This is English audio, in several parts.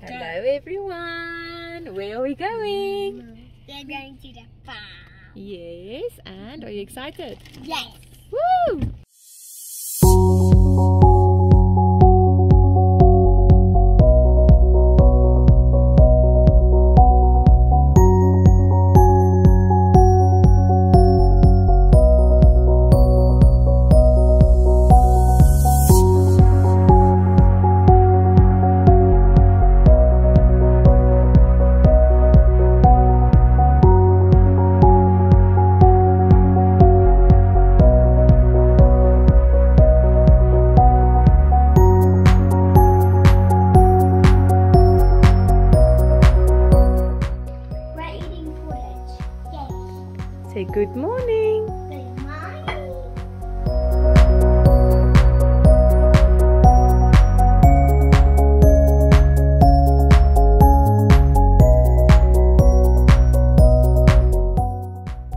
Hello everyone. Where are we going? We're going to the farm. Yes, and are you excited? Yes. Woo! Say good morning. Good morning.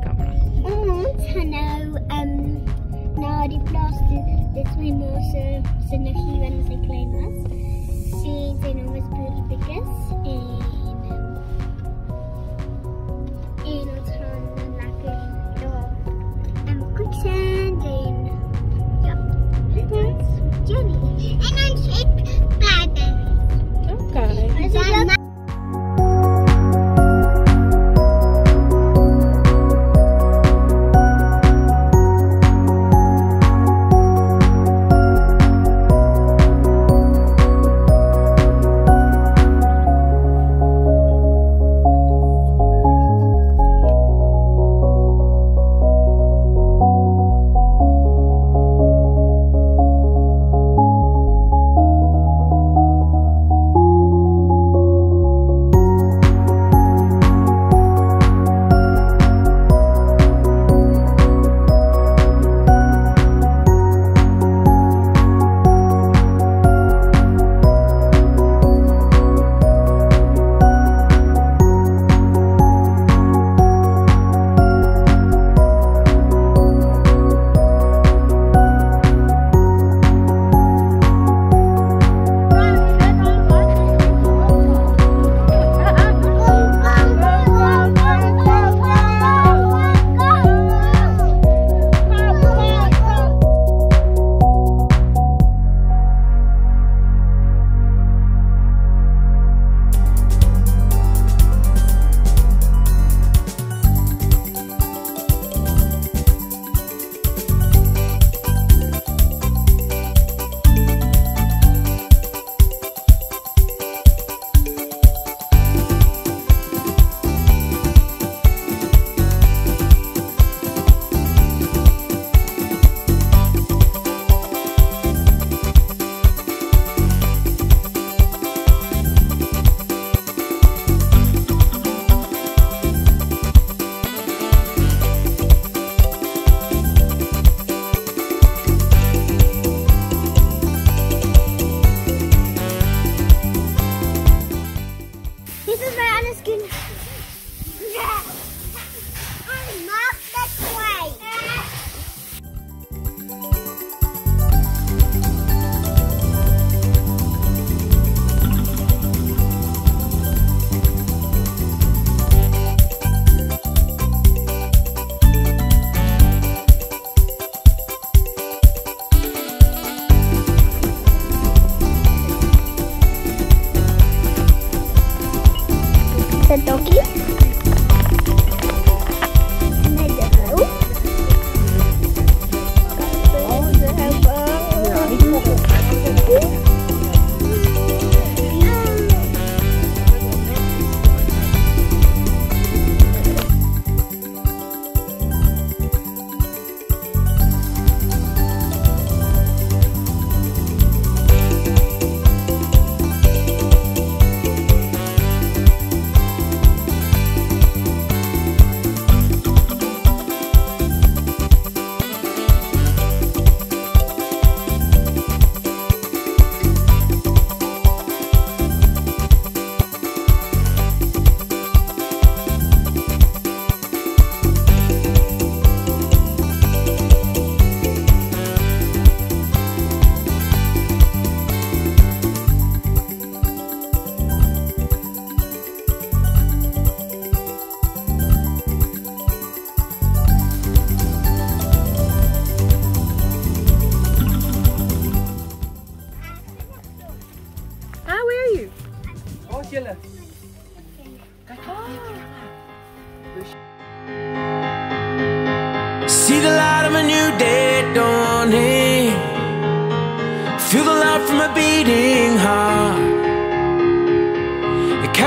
Camera. Och hallo, um, nou die plaatste, dit is my ma se se niggie wat sy klein was. The doggy.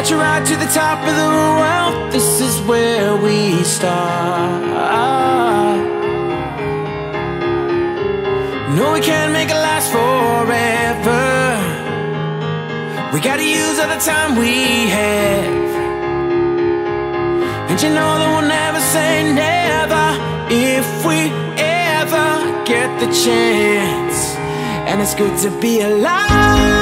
to ride to the top of the world. This is where we start. No, we can't make it last forever. We gotta use all the time we have. And you know that we'll never say never If we ever get the chance. And it's good to be alive.